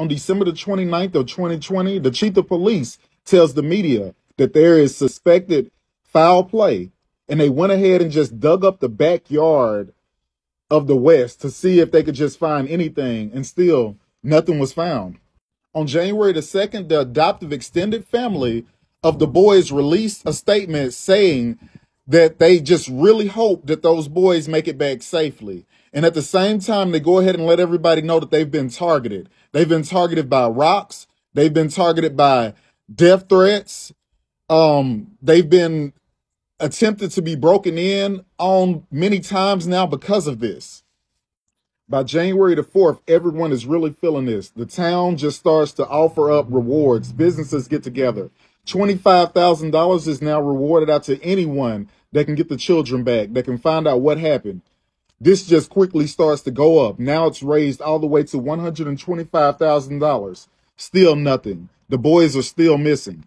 On December the 29th of 2020, the chief of police tells the media that there is suspected foul play, and they went ahead and just dug up the backyard of the West to see if they could just find anything, and still nothing was found. On January the 2nd, the adoptive extended family of the boys released a statement saying that they just really hope that those boys make it back safely. And at the same time, they go ahead and let everybody know that they've been targeted. They've been targeted by rocks. They've been targeted by death threats. Um, they've been attempted to be broken in on many times now because of this. By January the 4th, everyone is really feeling this. The town just starts to offer up rewards. Businesses get together. $25,000 is now rewarded out to anyone that can get the children back, that can find out what happened. This just quickly starts to go up. Now it's raised all the way to $125,000. Still nothing. The boys are still missing.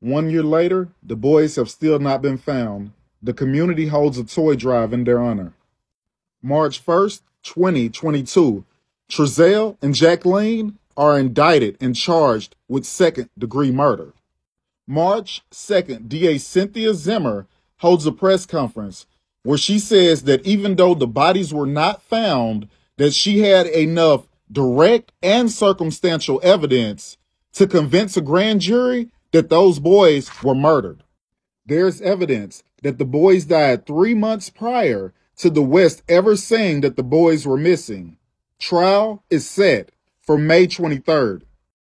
One year later, the boys have still not been found. The community holds a toy drive in their honor. March 1st, 2022, Trezell and Jacqueline are indicted and charged with second degree murder. March 2nd, DA Cynthia Zimmer holds a press conference where she says that even though the bodies were not found, that she had enough direct and circumstantial evidence to convince a grand jury that those boys were murdered. There's evidence that the boys died three months prior to the West ever saying that the boys were missing. Trial is set for May 23rd.